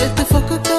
get the fuck up.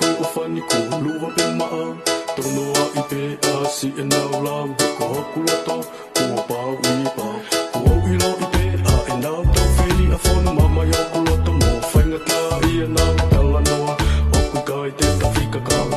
ko o oh, whani ko lua pe maa Tono a i te a si e nau la Ko haku la tau, ko a pā ui pā Ko au i rau i te a e nau tau whiri a whanu Mama i haku la tau mō whainga tā i e nau Tala noa, oku kai te ka whika kāwe